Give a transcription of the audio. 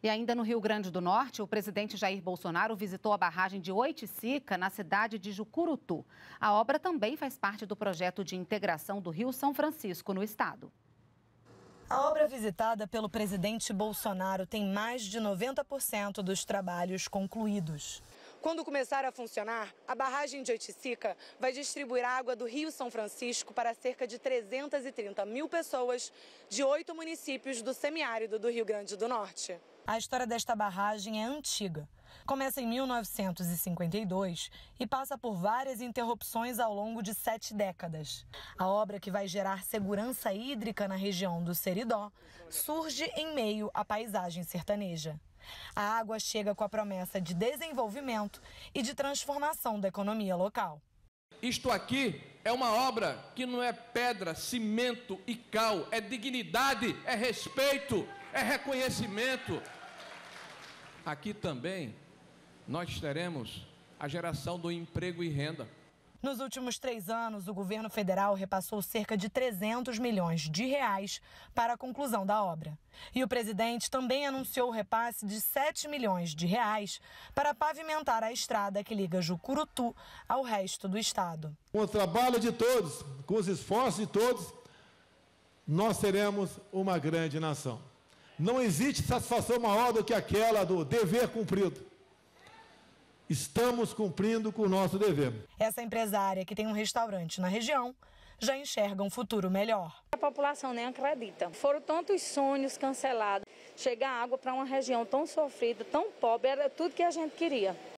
E ainda no Rio Grande do Norte, o presidente Jair Bolsonaro visitou a barragem de Oiticica, na cidade de Jucurutu. A obra também faz parte do projeto de integração do Rio São Francisco no estado. A obra visitada pelo presidente Bolsonaro tem mais de 90% dos trabalhos concluídos. Quando começar a funcionar, a barragem de Oiticica vai distribuir água do Rio São Francisco para cerca de 330 mil pessoas de oito municípios do semiárido do Rio Grande do Norte. A história desta barragem é antiga. Começa em 1952 e passa por várias interrupções ao longo de sete décadas. A obra, que vai gerar segurança hídrica na região do Seridó, surge em meio à paisagem sertaneja. A água chega com a promessa de desenvolvimento e de transformação da economia local. Isto aqui é uma obra que não é pedra, cimento e cal, é dignidade, é respeito, é reconhecimento. Aqui também nós teremos a geração do emprego e renda. Nos últimos três anos, o governo federal repassou cerca de 300 milhões de reais para a conclusão da obra. E o presidente também anunciou o repasse de 7 milhões de reais para pavimentar a estrada que liga Jucurutu ao resto do estado. Com o trabalho de todos, com os esforços de todos, nós seremos uma grande nação. Não existe satisfação maior do que aquela do dever cumprido. Estamos cumprindo com o nosso dever. Essa empresária, que tem um restaurante na região, já enxerga um futuro melhor. A população nem acredita. Foram tantos sonhos cancelados. Chegar água para uma região tão sofrida, tão pobre, era tudo que a gente queria.